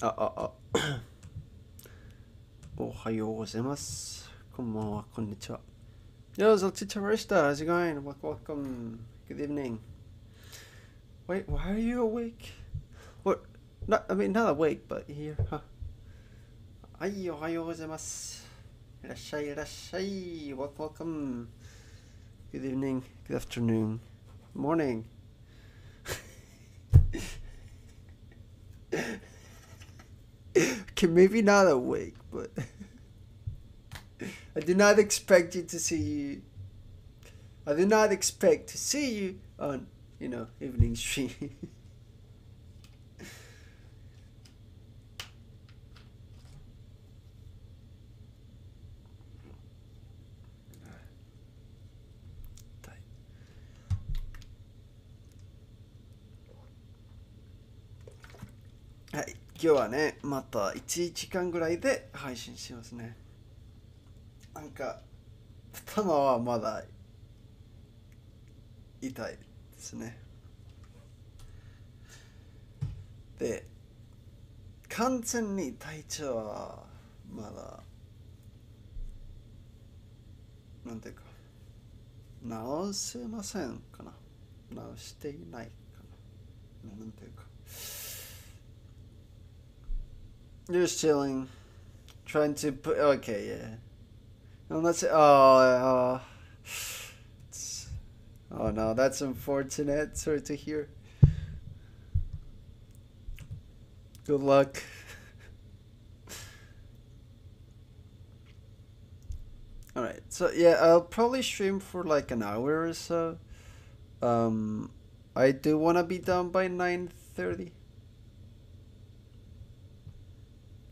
あ、あ、あ。おはようございます。こんばんは、こんにちは。Yo, Zoltita Rista, how's it going? Wel- Welcome. Good evening. Wait, why are you awake? What? Not, I mean, not awake, but here, huh? はい、おはようございます。いらっしゃい、いらっしゃい。Welcome, welcome. Good evening, good afternoon, morning. maybe not awake, but I do not expect you to see you. I do not expect to see you on, you know, evening stream. 今日はね、また1時間ぐらいで配信しますね。なんか、頭はまだ痛いですね。で、完全に体調はまだ、なんていうか、治せませんかな。治していないかな。なんていうか。Just chilling, trying to put. Okay, yeah. And let's. Oh, oh, oh no, that's unfortunate. Sorry to hear. Good luck. Alright, so yeah, I'll probably stream for like an hour or so. Um, I do want to be done by 9.30.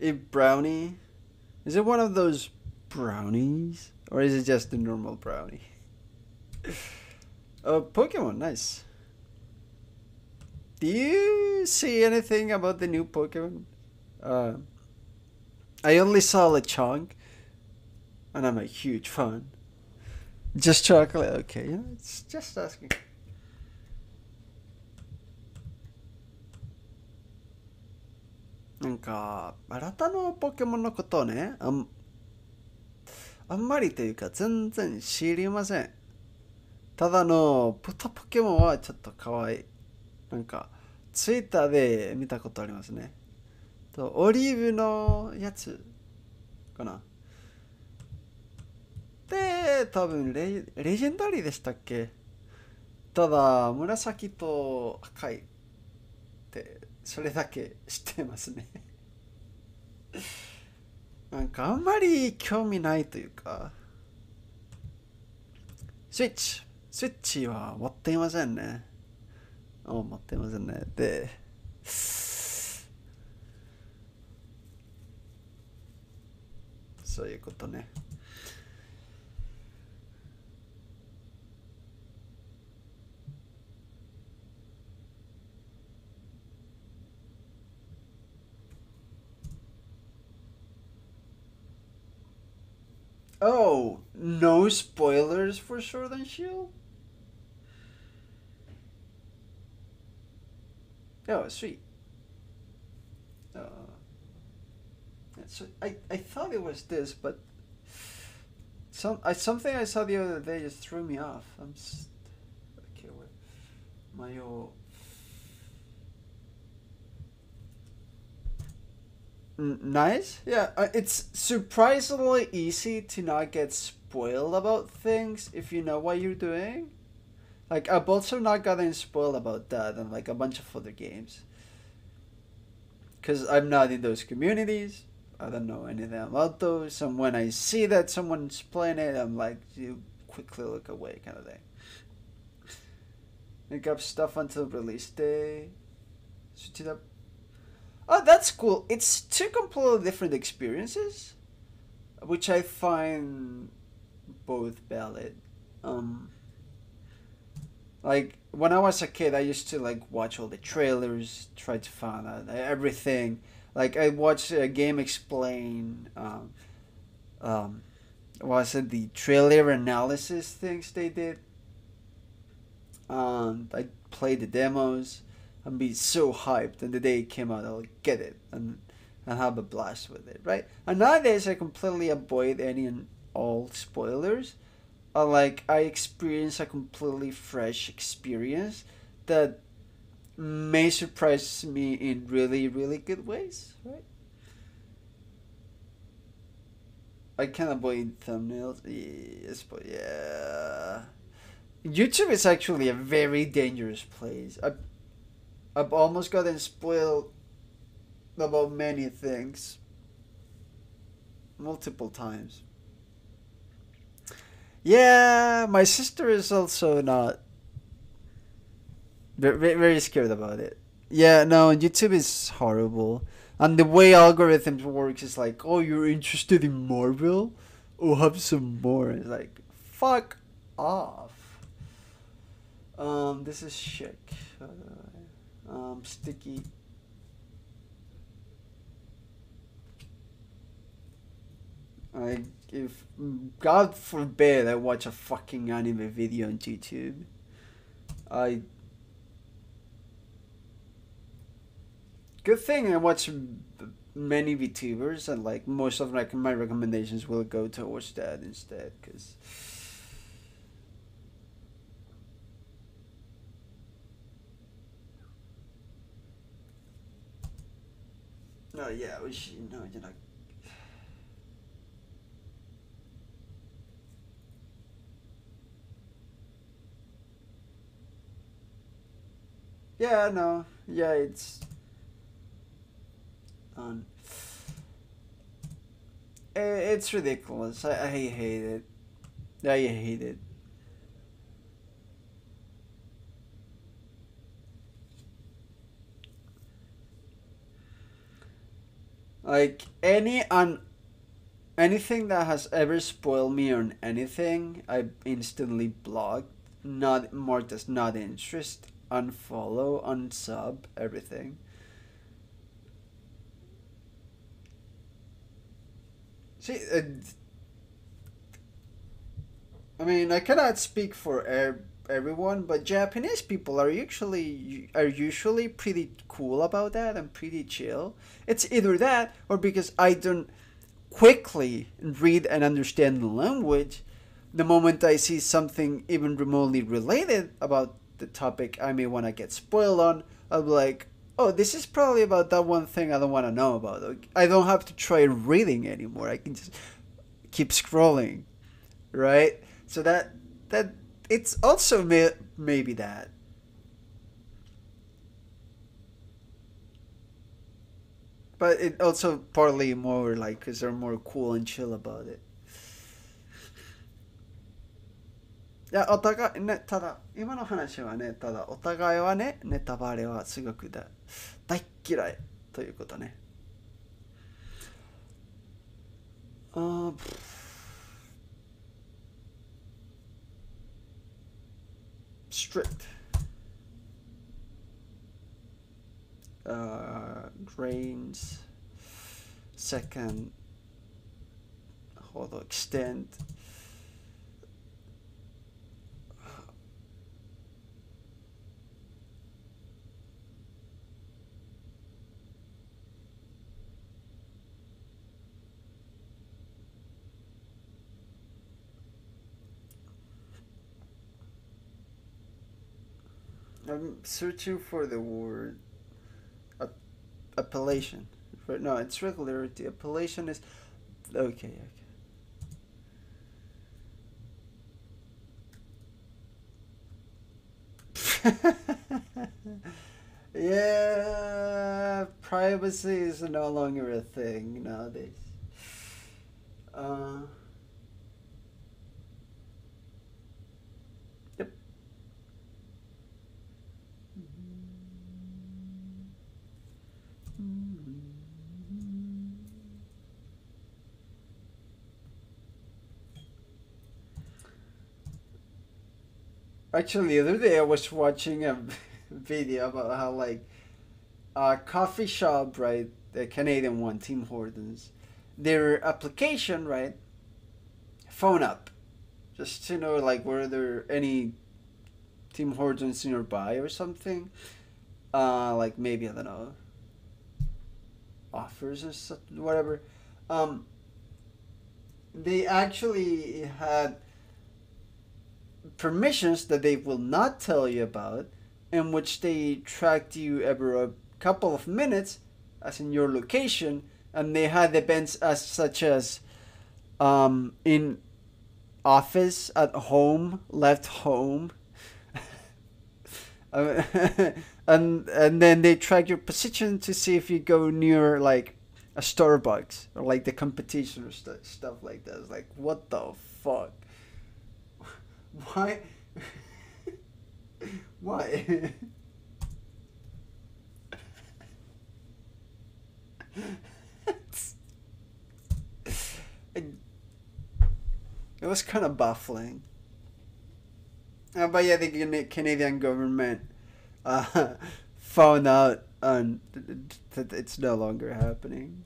A brownie? Is it one of those brownies? Or is it just a normal brownie? Oh, Pokemon, nice. Do you see anything about the new Pokemon? Uh, I only saw Lechonk, and I'm a huge fan. Just chocolate, okay, it's just asking. なんか、新たのポケモンのことをね、あん、あんまりというか全然知りません。ただの、豚ポケモンはちょっと可愛い。なんか、ツイッターで見たことありますね。と、オリーブのやつかな。で、多分レ、レジェンダリーでしたっけ？ただ、紫と赤い、それだけ知ってますね。なんかあんまり興味ないというか。スイッチスイッチは持っていませんね。あ持っていませんね。で、そういうことね。Oh, no spoilers for Sword and Shield? Oh, sweet. Uh, so I, I thought it was this, but some I, something I saw the other day just threw me off. I'm s okay. Wait, my oh. Nice. Yeah, uh, it's surprisingly easy to not get spoiled about things if you know what you're doing. Like I've also not gotten spoiled about that and like a bunch of other games. Cause I'm not in those communities. I don't know anything about those. And when I see that someone's playing it, I'm like, you quickly look away, kind of thing. Make up stuff until release day. Switch it up. Oh, that's cool. It's two completely different experiences, which I find both valid. Um, like when I was a kid, I used to like watch all the trailers, try to find out everything. Like I watched a game explain. Um, um, was it the trailer analysis things they did? Um, I played the demos and be so hyped, and the day it came out, I'll get it. And and have a blast with it, right? And nowadays, I completely avoid any and all spoilers. Uh, like I experience a completely fresh experience that may surprise me in really, really good ways, right? I can avoid thumbnails, yes, but yeah. YouTube is actually a very dangerous place. I've, I've almost gotten spoiled about many things multiple times. Yeah, my sister is also not very, very scared about it. Yeah, no, YouTube is horrible. And the way algorithms works is like, oh, you're interested in Marvel? Oh, have some more. It's like, fuck off. Um, this is chic. Um, sticky. Like, if God forbid I watch a fucking anime video on YouTube, I. Good thing I watch many VTubers, and like most of like my recommendations will go towards that instead, because. No, yeah, we should, no, you're not. Yeah, no, yeah, it's on. It's ridiculous. I, I hate it. I hate it. Like any on anything that has ever spoiled me on anything, I instantly blocked. Not more does not interest, unfollow, unsub, everything. See, uh, I mean, I cannot speak for er- everyone, but Japanese people are usually are usually pretty cool about that and pretty chill. It's either that or because I don't quickly read and understand the language. The moment I see something even remotely related about the topic I may want to get spoiled on, I'll be like, oh, this is probably about that one thing I don't want to know about. I don't have to try reading anymore. I can just keep scrolling, right? So that that it's also may, maybe that. But it also partly more like because they're more cool and chill about it. いやお互いねただ今の話はねただお互いはねネタバレはすごくだ大嫌いということねあー strict uh, grains. Second. Hold on extend I'm searching for the word appellation. No, it's regularity. Appellation is okay. Okay. yeah, privacy is no longer a thing nowadays. Uh, Actually, the other day I was watching a video about how like a coffee shop, right, the Canadian one, Tim Hortons, their application, right, phone up, just to know like were there any Tim Hortons nearby or something. Uh, like maybe I don't know, offers or whatever. Um, they actually had permissions that they will not tell you about, in which they tracked you every a couple of minutes, as in your location, and they had events as such as um, in office, at home, left home. and and then they track your position to see if you go near like a Starbucks or like the competition or st- stuff like that. It's like what the fuck? Why? Why? it was kind of baffling. Uh, but yeah, the Canadian government uh, found out and that it's no longer happening.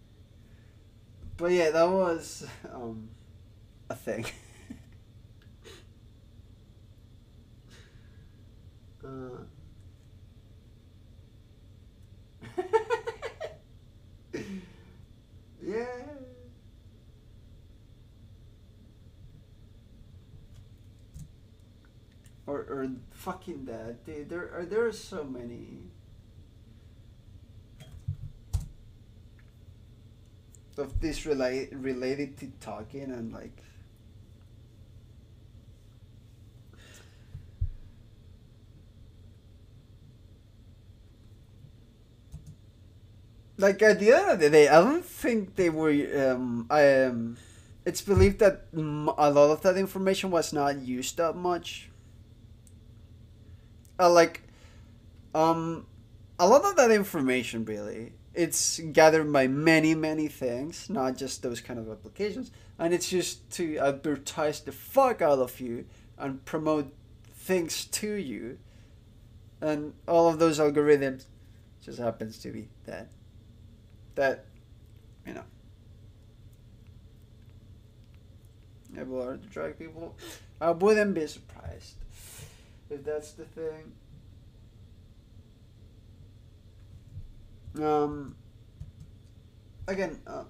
But yeah, that was um, a thing. uh. yeah. Or, or fucking that. There are there are so many. Of this relate related to talking and like like at the end of the day, I don't think they were. Um, I um, it's believed that a lot of that information was not used that much. Uh, like, um, a lot of that information really it's gathered by many many things, not just those kind of applications, and it's just to advertise the fuck out of you and promote things to you, and all of those algorithms just happens to be that that, you know, able to attract people. I wouldn't be surprised if that's the thing. Um, again, uh,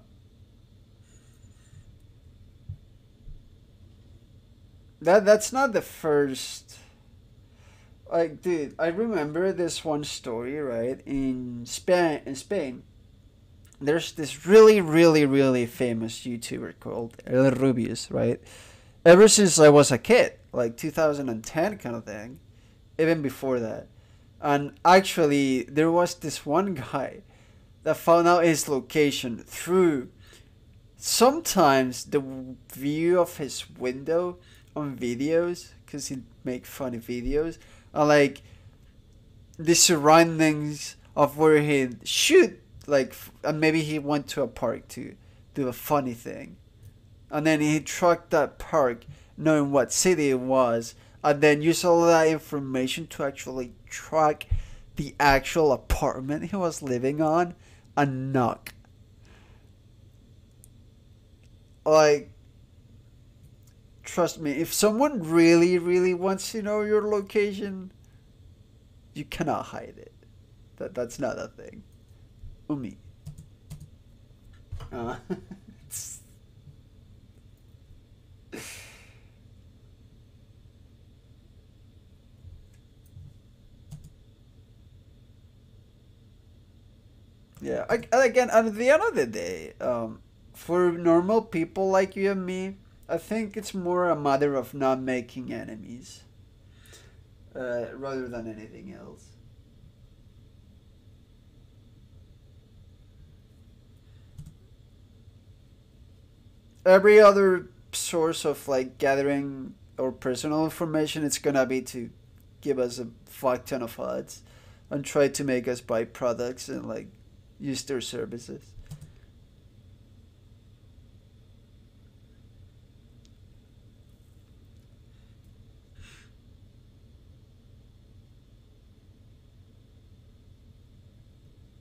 that that's not the first. Like, dude, I remember this one story, right? In Spain, in Spain, there's this really, really, really famous YouTuber called El Rubius, right? Ever since I was a kid, like 2010 kind of thing, even before that. And actually, there was this one guy that found out his location through sometimes the view of his window on videos, because he'd make funny videos, and like the surroundings of where he'd shoot like and uh, maybe he went to a park to do a funny thing. And then he tracked that park knowing what city it was. And then used all that information to actually track the actual apartment he was living on and knock. Like trust me if someone really really wants to know your location you cannot hide it. That that's not a thing Umi. Uh, yeah, again, at the end of the day, um, for normal people like you and me, I think it's more a matter of not making enemies uh, rather than anything else. Every other source of like gathering or personal information it's gonna be to give us a fuck ton of odds and try to make us buy products and like use their services.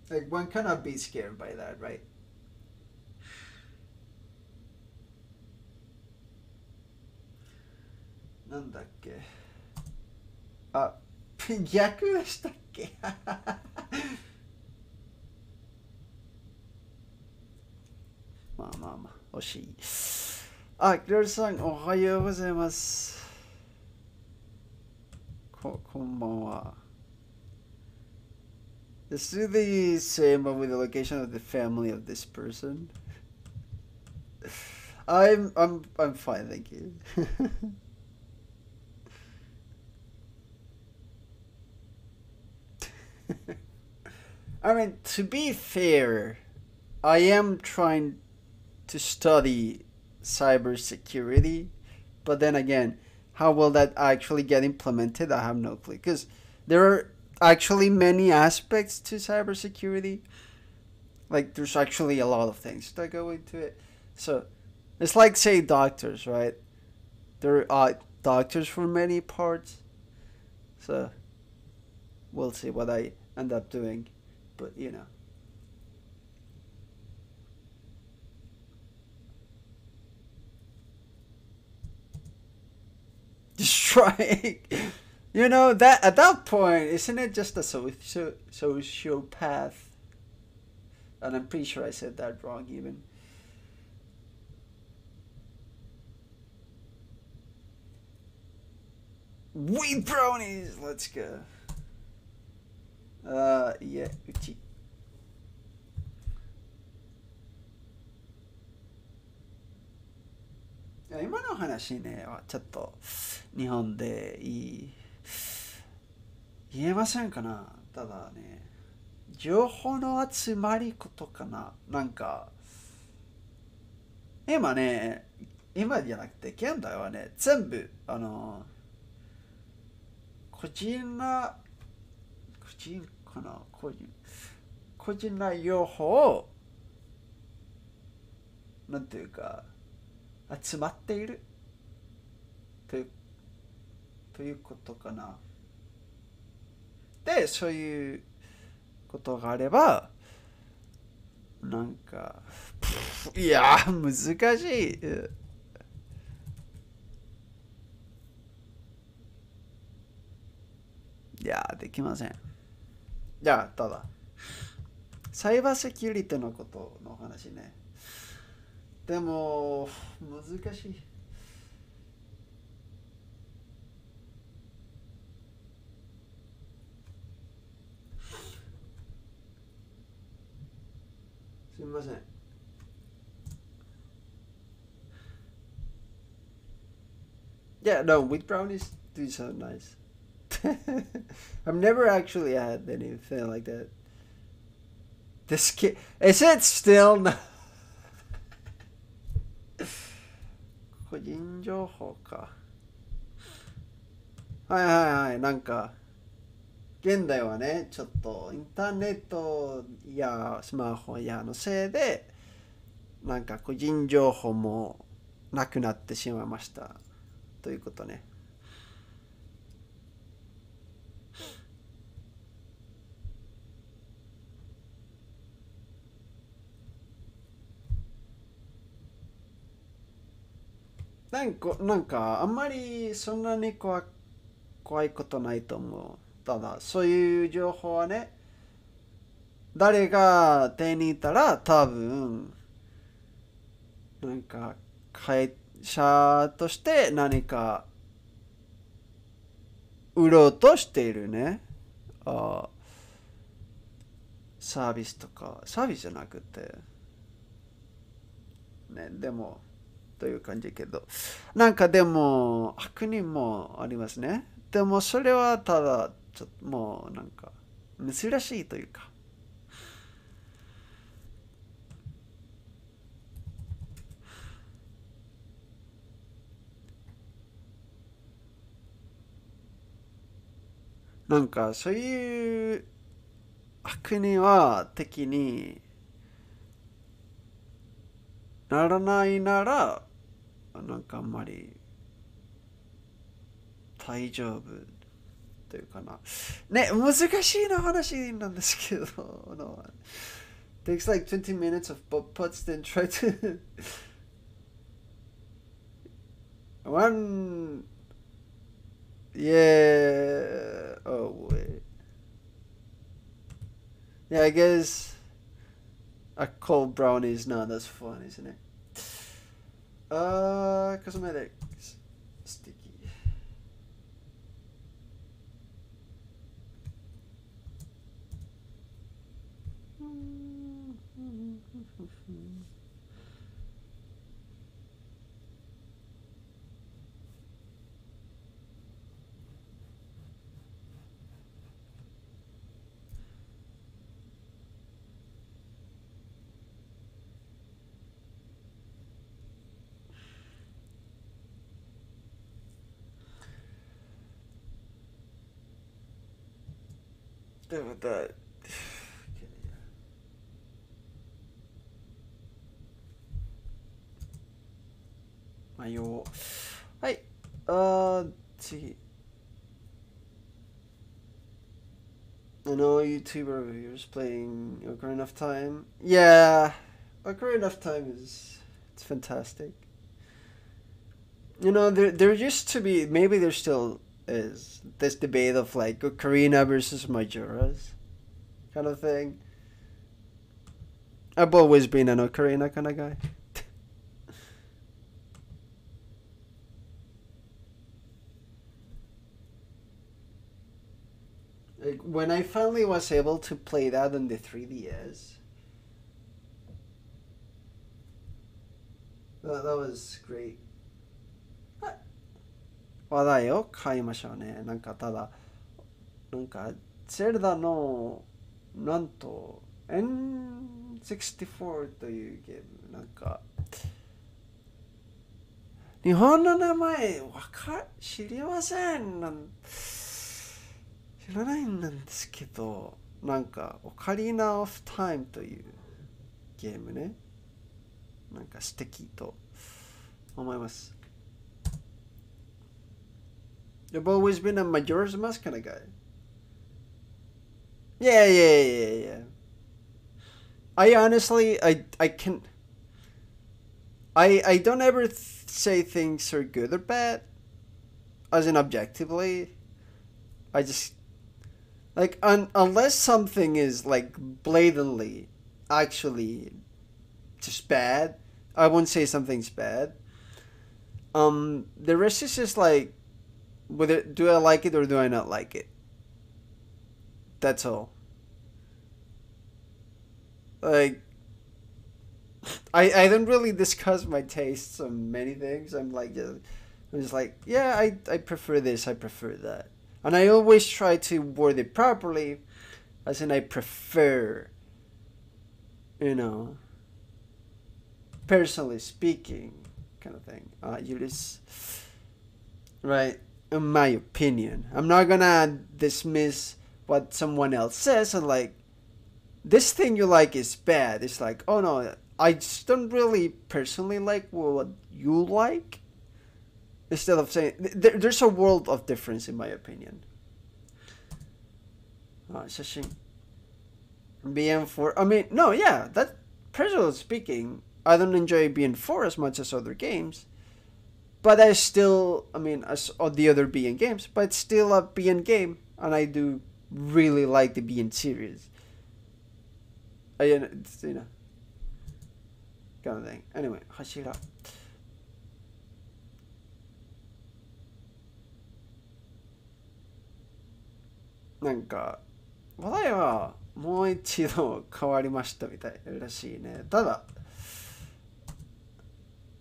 Like one cannot be scared by that right なんだっけあ逆でしたっけ まあまあまあ惜しいあキロルさんおはようございますここんばんは Let's do the same but with the location of the family of this person. I'm I'm I'm fine, thank you. I mean, to be fair, I am trying to study cybersecurity, but then again, how will that actually get implemented? I have no clue because there are actually many aspects to cybersecurity. Like there's actually a lot of things that go into it. So it's like say doctors, right? There are uh, doctors for many parts. So we'll see what I end up doing. But you know. Just trying. You know that at that point, isn't it just a socio- sociopath? And I'm pretty sure I said that wrong even. Wheat brownies, let's go. Uh, yeah, uchi. 今の話ねちょっと日本でいい言えませんかなただね情報の集まりことかななんか今ね今じゃなくて現代はね全部あの個人な個人かな個人個人な情報をなんていうか集まっているというということかな。でそういうことがあればなんかいや難しい。いやできません。じゃあただサイバーセキュリティのことの話ね。でも難しい。すみません。Yeah, no, wheat brownies do sound nice. I've never actually had anything like that. This kid, is it still not? 個人情報か。はいはいはい、なんか、現代はね、ちょっとインターネットやスマホやのせいで、なんか個人情報もなくなってしまいました。ということね。なんかなんかあんまりそんなに怖怖いことないと思う。ただそういう情報はね誰が手に入ったら多分なんか会社として何か売ろうとしているねあサービスとかサービスじゃなくてねでもという感じけど。なんかでも悪人もありますね。でもそれはただちょっともうなんか珍しいというか。なんかそういう悪人は敵にならないならなんかあんまり大丈夫というかなね難しいな話なんですけど no. takes like 20 minutes of butt putts then try to one yeah oh wait yeah I guess A cold brownies. No, that's fun, isn't it? Uh, cosmetics. でもだまあよはいあー次 I know YouTuber reviewers playing Ocarina of Time. Yeah, Ocarina of Time is it's fantastic. You know, there there used to be maybe there still is this debate of like Ocarina versus Majora's kind of thing. I've always been an Ocarina kind of guy. like when I finally was able to play that on the 3DS, that, that was great. 話題を買いましょうね。なんかただ、なんか、ゼルダの、なんと、N64 というゲーム、なんか、日本の名前、わか、知りません。なん知らないんですけど、なんか、オカリナ・オフ・タイムというゲームね。なんか素敵と思います。You've always been a Majora's Mask kind of guy. Yeah, yeah, yeah, yeah. I honestly, I, I can. I, I don't ever th- say things are good or bad, as in objectively. I just like un- unless something is like blatantly, actually, just bad. I won't say something's bad. Um, the rest is just like whether do I like it or do I not like it? That's all. Like I I don't really discuss my tastes on many things. I'm like uh, I'm just like, yeah, I I prefer this, I prefer that. And I always try to word it properly as in I prefer you know personally speaking kind of thing. Uh you just right in my opinion. I'm not gonna dismiss what someone else says and like this thing you like is bad. It's like, oh no, I just don't really personally like what you like. Instead of saying there, there's a world of difference in my opinion. Uh, BN4. I mean, no, yeah, that personally speaking, I don't enjoy BN4 as much as other games but I still, I mean, as all the other BN games, but it's still a BN game, and I do really like the BN series. I, you know, kind of thing. Anyway, Hashira. なんか話題はもう一度変わりましたみたいらしいねただ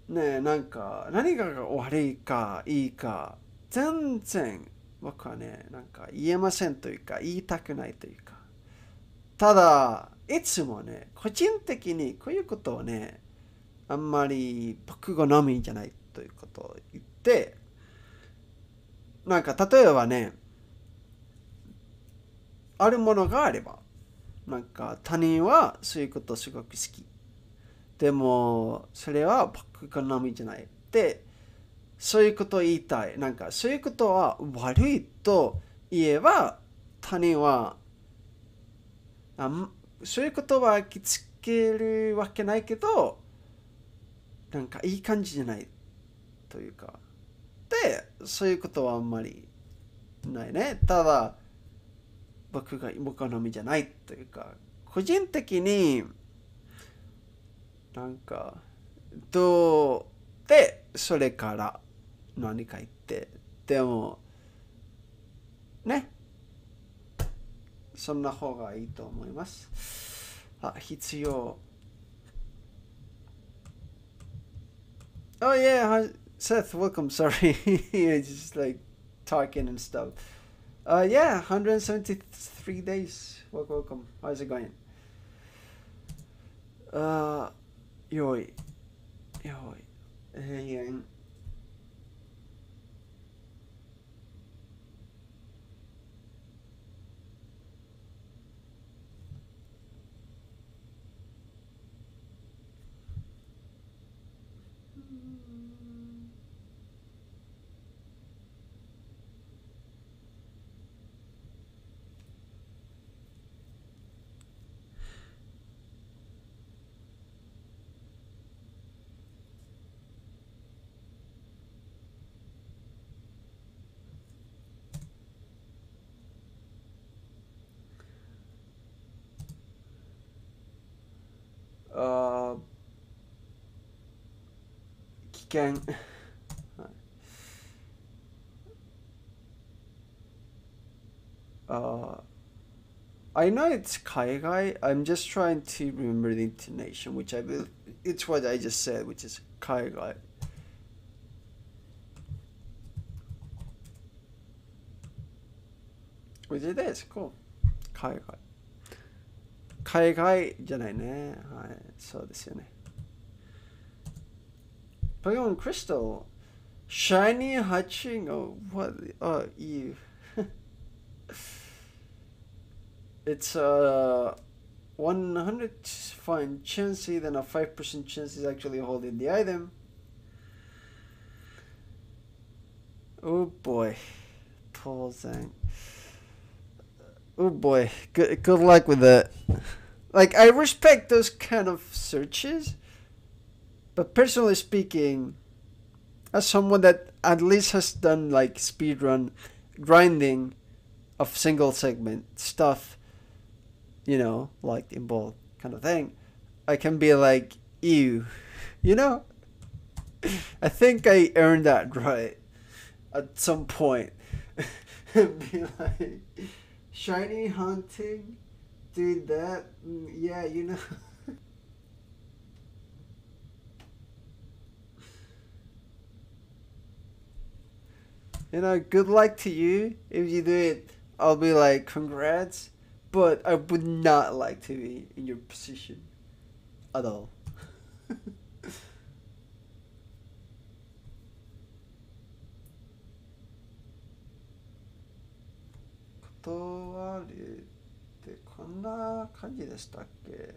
ねなんか何が悪いかいいか全然僕はねなんか言えませんというか言いたくないというか。ただいつもね個人的にこういうことをねあんまり僕好みじゃないということを言ってなんか例えばねあるものがあればなんか他人はそういうことすごく好き。でもそれは僕好みじゃないでそういうことを言いたい。なんかそういうことは悪いと言えば他人はあそういうことはきつけるわけないけどなんかいい感じじゃないというか。でそういうことはあんまりないね。ただ僕が僕好みじゃないというか。個人的になんかとでそれから何か言ってでもねそんな方がいいと思いますあ必要 Oh yeah, hi, Seth, welcome. Sorry, just like talking and stuff. Uh, yeah, 173 days. Welcome, welcome. How's it going? Uh, Yoi, yoi. 危険 uh, I know it's Kaigai. I'm just trying to remember the intonation, which I will. It's what I just said, which is Kaigai. Which it is cool. Kaigai. 海外じゃないね。はい、そうですよね。 Pokemon Crystal. Shiny Hatching. Oh, what? Oh, Eevee. it's uh, a 100 fine chance, then a 5% chance is actually holding the item. Oh boy. Poor thing. Oh boy. Good, good luck with that. Like, I respect those kind of searches but personally speaking, as someone that at least has done like speedrun grinding of single segment stuff, you know, like involved kind of thing, I can be like, ew, you know? I think I earned that right at some point. be like shiny hunting did that mm, yeah you know you know good luck to you if you do it i'll be like congrats but i would not like to be in your position at all 断りってこんな感じでしたっけ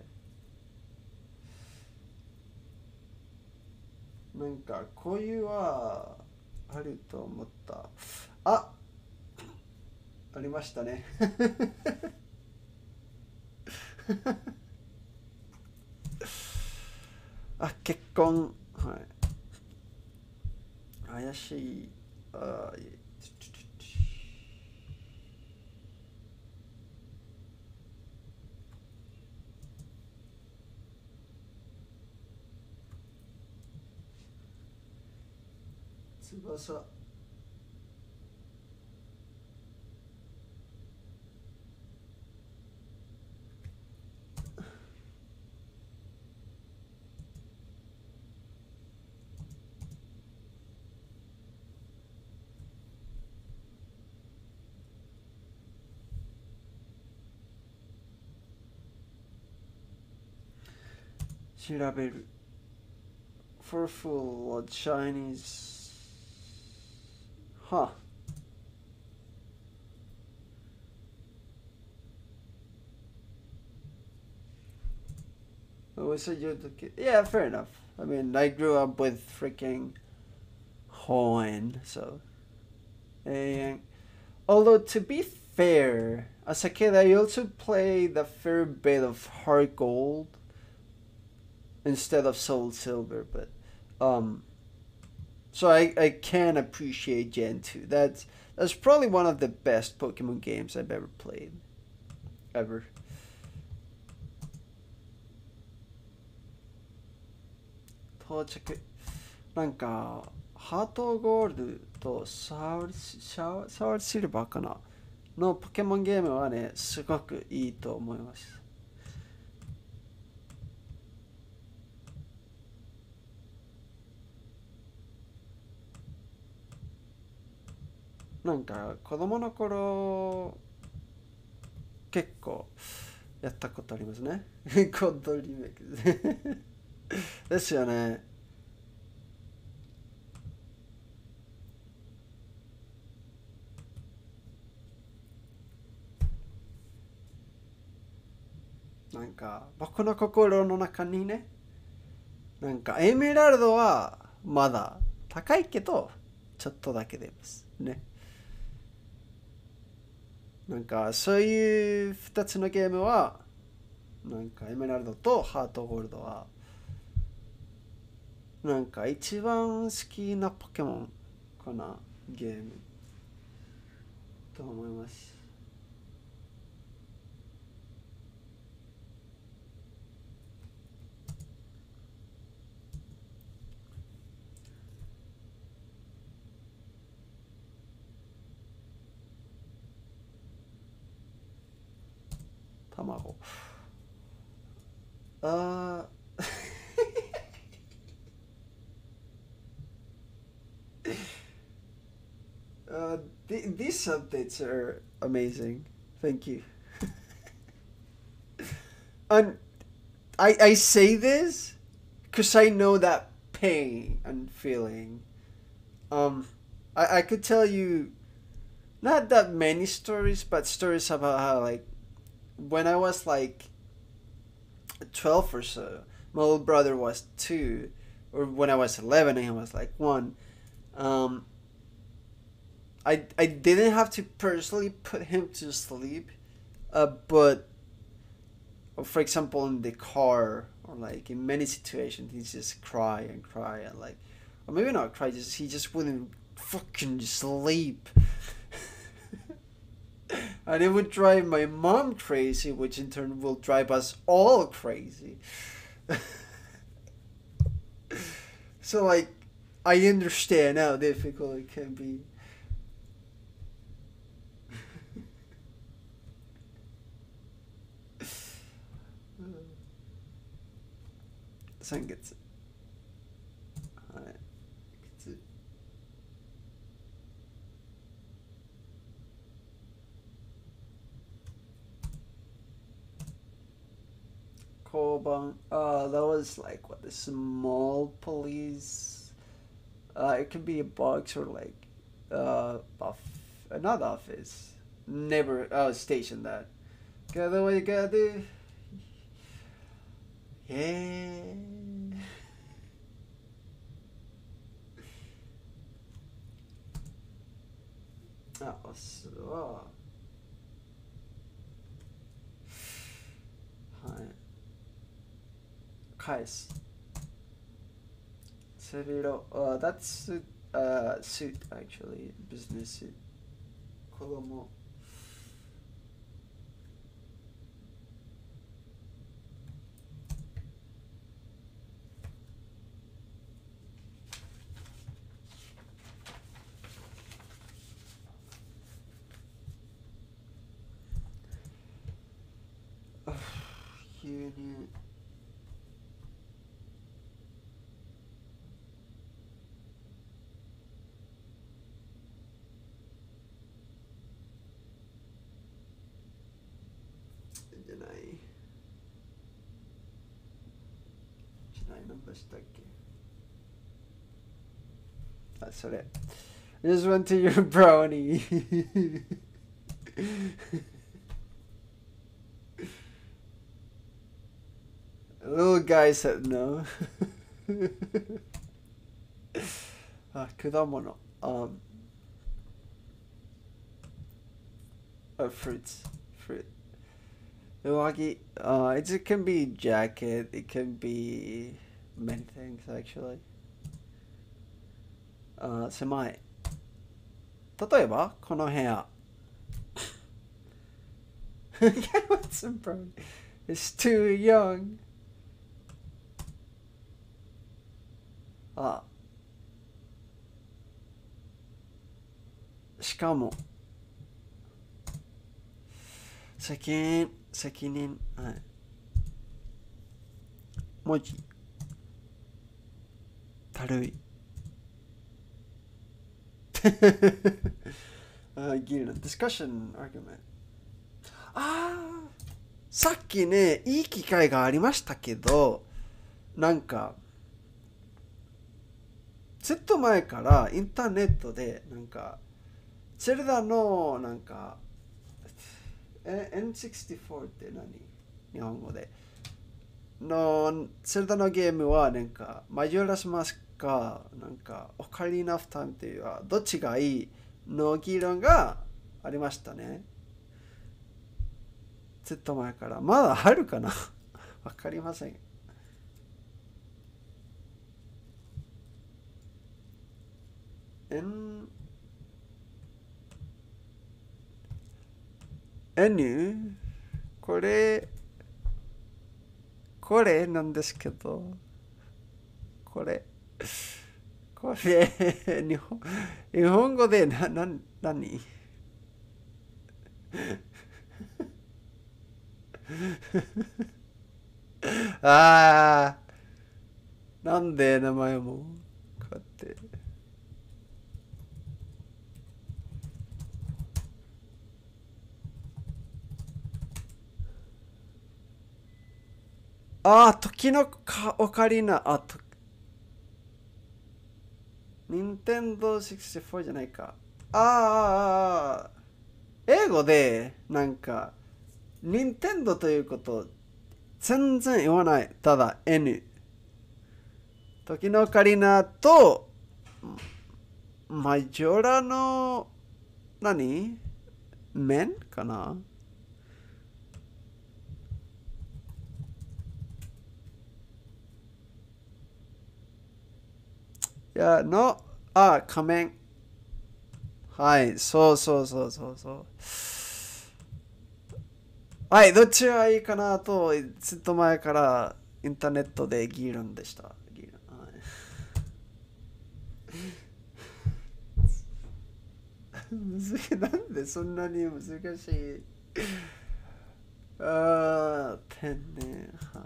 なんかこういうは あると思った。あありましたね。あ結婚。はい。怪しい。あ 翼調べる for full Chinese huh Oh, so you're the kid. Yeah, fair enough. I mean, I grew up with freaking Hoenn, so. And although to be fair, as a kid, I also played a fair bit of HeartGold instead of SoulSilver, but um, so I, I can appreciate Gen 2. That's that's probably one of the best Pokemon games I've ever played. Ever. 到着なんかハートゴールドとサウルシャサウルシルバーかなのポケモンゲームはねすごくいいと思います なんか子供の頃結構やったことありますね。コッドリメイクですね。ですよね。なんか僕の心の中にね、なんかエメラルドはまだ高いけど、ちょっとだけ出ます。ね。なんかそういう2つのゲームはなんかエメラルドとハートゴールドはなんか一番好きなポケモンかなゲーム。と思います。卵あー uh, th- these updates are amazing. Thank you. and I I say this because I know that pain and feeling. Um, I I could tell you not that many stories, but stories about how like when I was like 12 or so, my little brother was two, or when I was 11 and he was like one. Um, I, I didn't have to personally put him to sleep, uh, but for example, in the car or like in many situations, he just cry and cry and like, or maybe not cry, just he just wouldn't fucking sleep and it would drive my mom crazy, which in turn will drive us all crazy. so, like, I understand how difficult it can be. 3月交番 uh that was like what the small police uh it could be a box or like uh off not office never uh station that. Gotta what you gotta do yeah Ah, så. pies. Severo. Uh, that's suit, uh, suit actually. Business suit. Colomo. Union. didn't I? That's what just went to your brownie. little guy said no. ah, kudamono. Um, uh, fruits. Fruit. Iwagi, uh, it can be jacket, it can be many things actually. Uh, 狭い。例えば、この部屋。What's in brown? It's too young. あしかも責任 責任。はい。文字たるい。uh, gear discussion argument ああさっきねいい機会がありましたけどなんかずっと前からインターネットでなんかゼルダのなんかえ N64 って何？日本語で。のゼルダのゲームはなんかマジョラスマスか？なんかオカリナフタイムっていうはどっちがいい？の議論がありましたね。ずっと前から。まだあるかな？わかりません。N N これこれなんですけどこれこれ日本日本語でなな何？ああなんで名前もこうやって。ああ時のかオカリナ。あと任天堂64じゃないか。ああ英語でなんか任天堂ということ全然言わない。ただ N 時のオカリナとマジョラの何？面かな？や、の、あ、仮面。はい、そうそうそうそうそう。はい、どっちがいいかなと、ずっと前からインターネットで議論でした。議論は い、なんでそんなに難しい？ああ、天然、はい。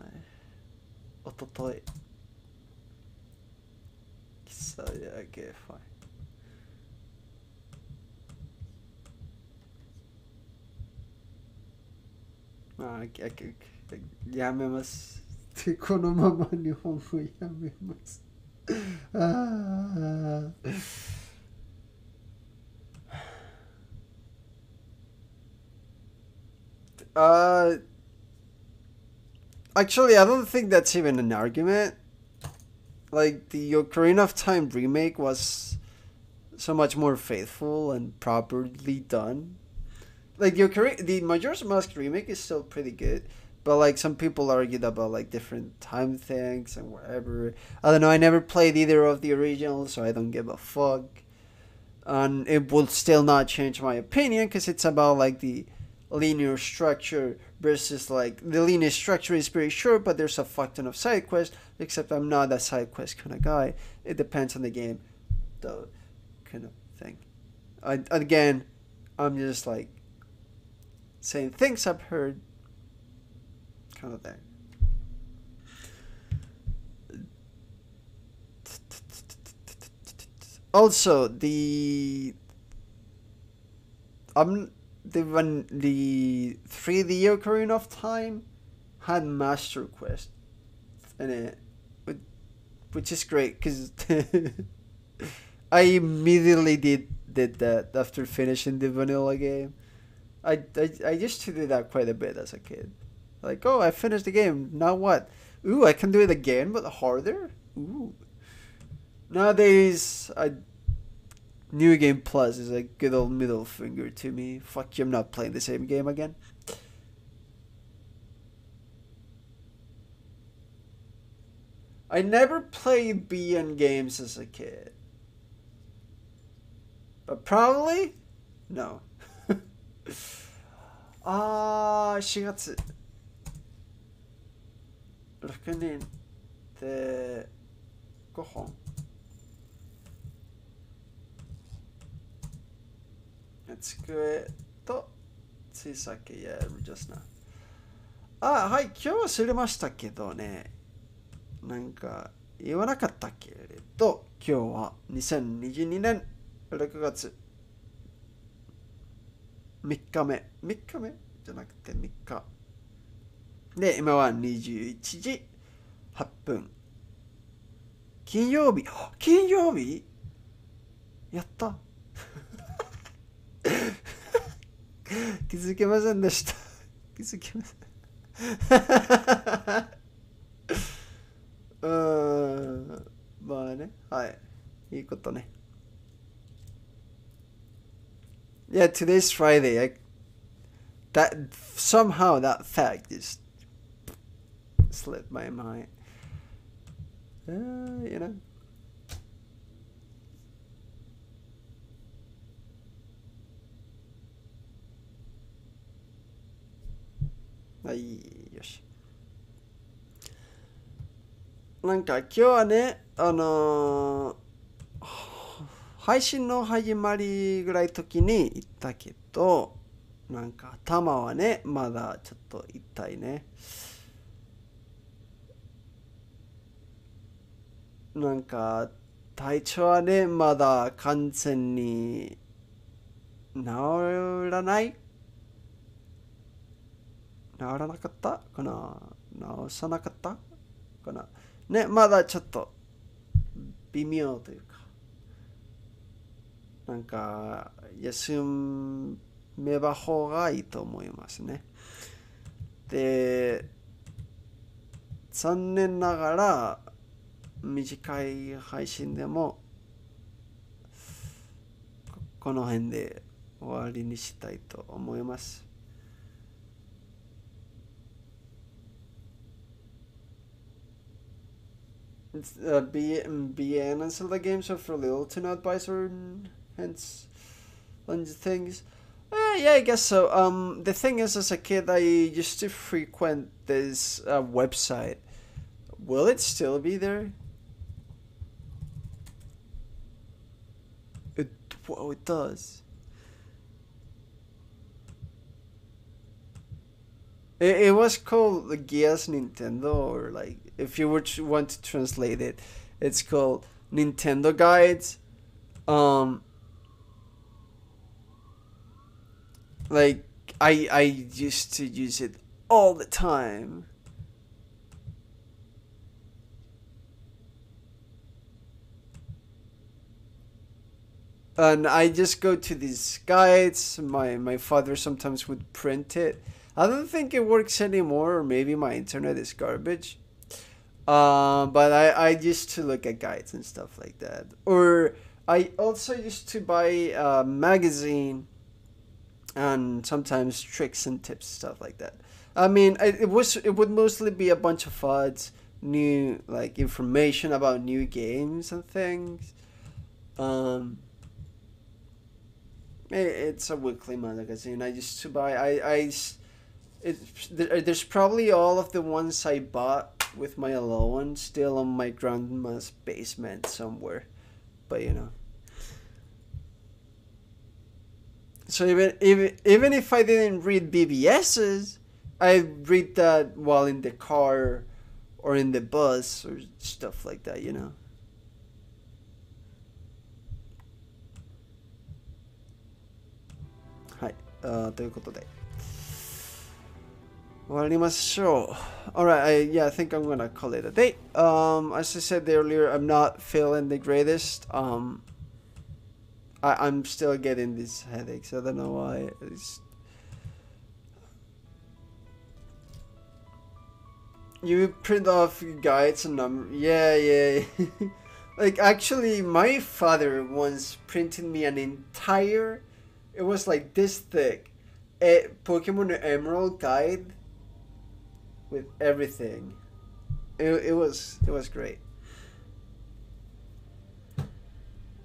おととい。So yeah, okay, fine. ああ、やめます。このまま日本語やめます。ああ。Uh, actually, I don't think that's even an argument. like the Ocarina of Time remake was so much more faithful and properly done. Like the Ocarina, the Majora's Mask remake is still pretty good, but like some people argued about like different time things and whatever. I don't know. I never played either of the originals, so I don't give a fuck. And it will still not change my opinion because it's about like the linear structure versus like the linear structure is pretty short, but there's a fuck ton of side quests. Except I'm not a side quest kind of guy. It depends on the game, though, kind of thing. I again, I'm just like saying things I've heard, kind of thing. Also, the um the when the 3D Ocarina of Time had Master Quest in it, which is great because I immediately did did that after finishing the vanilla game. I, I I used to do that quite a bit as a kid. Like, oh, I finished the game. Now what? Ooh, I can do it again, but harder. Ooh. Nowadays, I New Game Plus is a good old middle finger to me. Fuck you, I'm not playing the same game again. I never played BN games as a kid. But probably? No. あー、4月。6人で5本。 Ah, 机とついさっきやる。Just now あはい今日忘れましたけどね。なんか言わなかったけれど今日は2022年6月。3日目。3日目？じゃなくて3日。で今は21時8分。金曜日。金曜日？やった。気づけませんでした気づけませんうんまあねはいいいことね Yeah, today's Friday. I, that somehow that fact just slipped my mind. Uh, you know. Ay, よし。なんか今日はね、あのー、配信の始まりぐらい時に言ったけど、なんか頭はね、まだちょっと痛いね。なんか体調はね、まだ完全に治らない治らなかった？かな？治さなかった？かな？ね、まだちょっと微妙というか、なんか休めば方がいいと思いますね。で、残念ながら短い配信でもこの辺で終わりにしたいと思います。Uh, B B and some of the games are for little to not buy certain hints and things. Uh, yeah, I guess so. Um, the thing is, as a kid, I used to frequent this uh, website. Will it still be there? It well, it does. It, it was called the Guías Nintendo, or like if you would want to translate it, it's called Nintendo Guides. Um, like I I used to use it all the time. And I just go to these guides. My my father sometimes would print it. I don't think it works anymore, or maybe my internet is garbage. Um, but I, I used to look at guides and stuff like that. Or I also used to buy a magazine and sometimes tricks and tips, stuff like that. I mean, it, it was it would mostly be a bunch of FUDs, new like information about new games and things. Um, it, it's a weekly magazine. I used to buy. I I. It, there's probably all of the ones I bought with my allowance still on my grandma's basement somewhere. But you know. So even even even if I didn't read BBS's, I read that while in the car or in the bus or stuff like that, you know. はい、あということで。 終わりましょう。Alright, I, yeah, I think I'm gonna call it a day. Um, as I said earlier, I'm not feeling the greatest. Um, I, I'm still getting these headaches. I don't know why. It's... You print off guides and numbers. Yeah, yeah. like, actually, my father once printed me an entire, it was like this thick, a Pokemon Emerald guide with everything. It, it was it was great.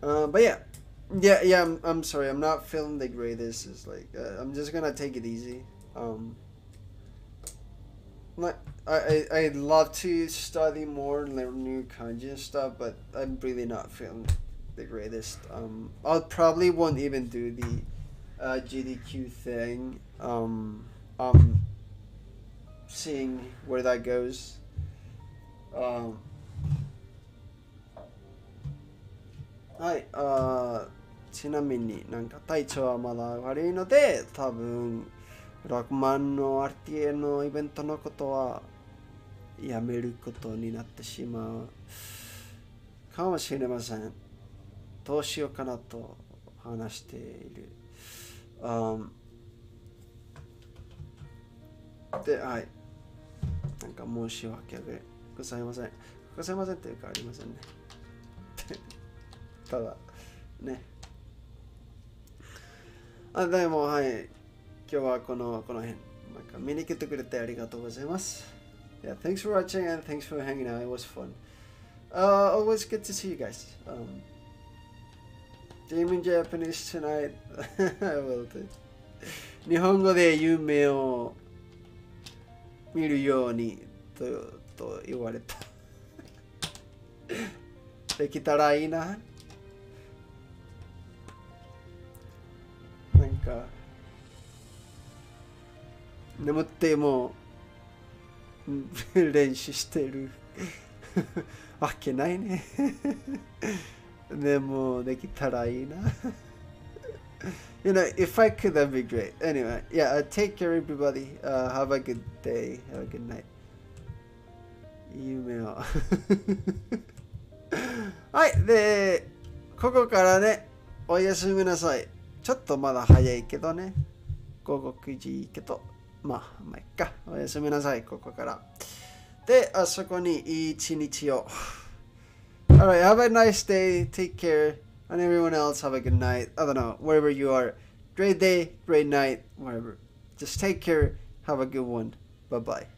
Uh, but yeah, yeah, yeah. I'm, I'm sorry. I'm not feeling the greatest. It's like uh, I'm just gonna take it easy. Um, I, I I'd love to study more, and learn new kanji and stuff, but I'm really not feeling the greatest. Um, I'll probably won't even do the uh, GDQ thing. Um, I'm seeing where that goes. Um, はい、あちなみになんか体調はまだ悪いので、多分6万の RTA のイベントのことはやめることになってしまうかもしれません。どうしようかなと話している。Um, で、はい。か申し訳ございません。ございませんというかありませんね。ただ、ね。あでも、はい。今日はこのこの辺。なんか見に来てくれてありがとうございます。Yeah, thanks for watching and thanks for hanging out. It was fun. Uh, always good to see you guys. Um, Gaming Japanese tonight. I will do. 日本語で夢を見るようにとと言われた。できたらいいな。なんか、眠ってもうん練習してるわけないね。でもできたらいいな。you know, if I could, that'd be great. Anyway, yeah, uh, take care, everybody. Uh, have a good day. Have a good night. 夢を。はい、で、ここからね、おやすみなさい。ちょっとまだ早いけどね。午後9時けど、まあ、まあ、いっか。おやすみなさい、ここから。で、あそこにいい一日を。Alright, have a nice day. Take care. And everyone else, have a good night. I don't know, wherever you are. Great day, great night, whatever. Just take care. Have a good one. Bye bye.